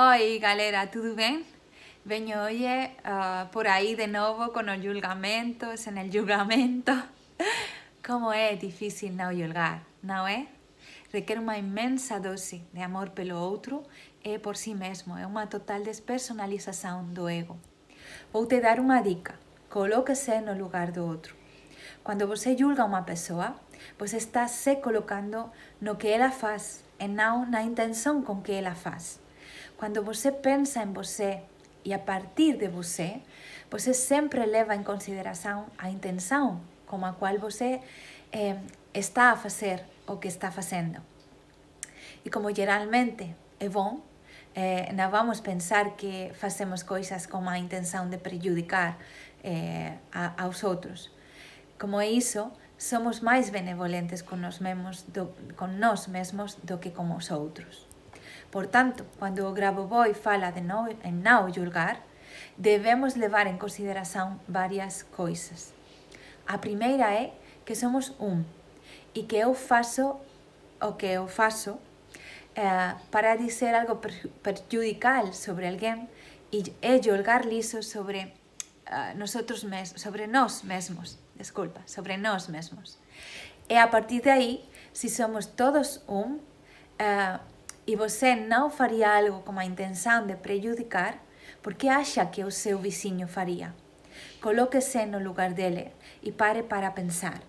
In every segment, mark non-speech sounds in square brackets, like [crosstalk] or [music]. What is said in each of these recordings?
Oi, galera, tudo bem? Venho hoje uh, por aí de novo com os julgamentos, en el julgamento. [laughs] Como é difícil não julgar, não é? Requer uma imensa dose de amor pelo outro e por si mesmo. É uma total despersonalização do ego. Vou te dar uma dica. Coloque-se no lugar do outro. Quando você julga uma pessoa, você está se colocando no que ela faz e não na intenção com que ela faz. Quando você pensa em você e a partir de você, você sempre leva em consideração a intenção com a qual você eh, está a fazer o que está fazendo. E como geralmente é bom, eh, não vamos pensar que fazemos coisas com a intenção de prejudicar eh, a, aos outros. Como é isso, somos máis benevolentes con nós mesmos do, con nós mesmos do que con os outros. Por tanto, cando o Grabovoi fala de non, en nao julgar, debemos levar en consideración varias coisas. A primeira é que somos un e que eu faso o que eu faso eh, para dizer algo perjudicial sobre alguén e é julgar liso sobre eh, nosotros mes, sobre nós mesmos, desculpa, sobre nós mesmos. E a partir de aí, se somos todos un, eh, e você não faria algo com a intenção de prejudicar, por que acha que o seu vizinho faria? Coloque-se no lugar dele e pare para pensar.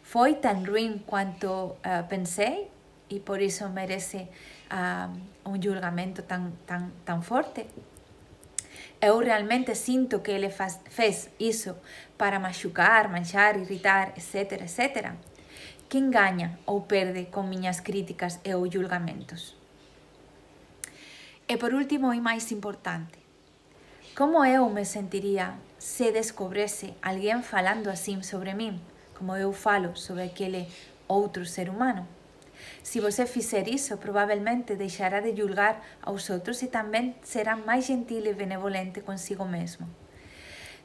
Foi tão ruim quanto uh, pensei e por isso merece uh, um julgamento tão, tão, tão forte? eu realmente sinto que ele faz, fez isso para machucar, manchar, irritar, etc, etc. Quem ganha ou perde com minhas críticas e ou julgamentos? E por último e mais importante, como eu me sentiria se descobrisse alguém falando assim sobre mim, como eu falo sobre aquele outro ser humano? Se você fizer isso, provavelmente deixará de julgar aos outros e também será mais gentil e benevolente consigo mesmo.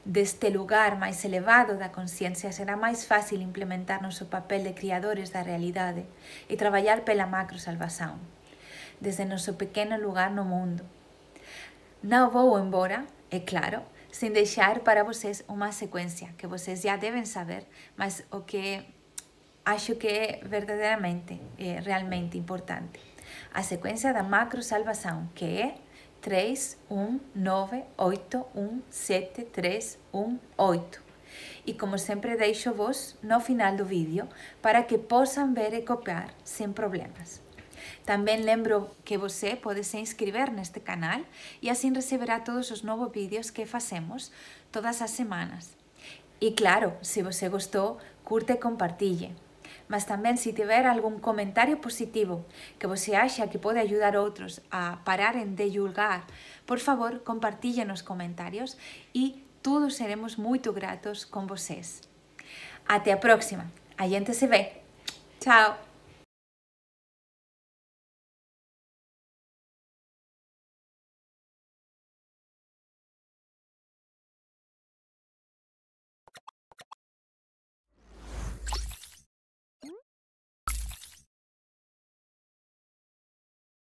Deste lugar mais elevado da consciência, será mais fácil implementar nosso papel de criadores da realidade e trabalhar pela macro-salvação, desde nosso pequeno lugar no mundo. Não vou embora, é claro, sem deixar para vocês uma sequência que vocês já devem saber, mas o que acho que é verdadeiramente, é realmente importante. A sequência da macro salvação, que é 3, 1, 9, 8, 1, 7, 3, 1, 8. E como sempre deixo vos no final do vídeo para que possam ver e copiar sem problemas. Também lembro que você pode se inscrever neste canal e assim receberá todos os novos vídeos que fazemos todas as semanas. E claro, se você gostou, curte e compartilhe mas tamén se tiver algún comentario positivo que você acha que pode ajudar outros a pararen de julgar, por favor, compartille nos comentarios e todos seremos moito gratos con vocês. Até a próxima. A gente se vê. Tchau!